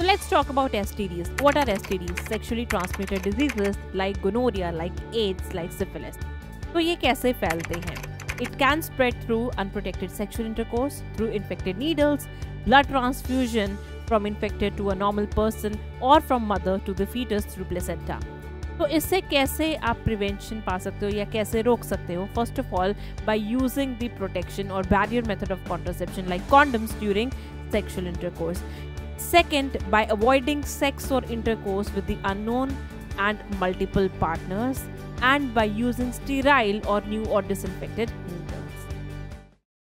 So let's talk about STDs. What are STDs? Sexually transmitted diseases like gonorrhea, like AIDS, like syphilis. तो ये कैसे फैलते हैं It can spread through unprotected sexual intercourse, through infected needles, blood transfusion from infected to a normal person, or from mother to the fetus through placenta. तो इससे कैसे आप prevention पा सकते हो या कैसे रोक सकते हो first of all by using the protection और barrier method of contraception like condoms during sexual intercourse. Second, by avoiding sex or intercourse with the unknown and multiple partners, and by using sterile or new or disinfected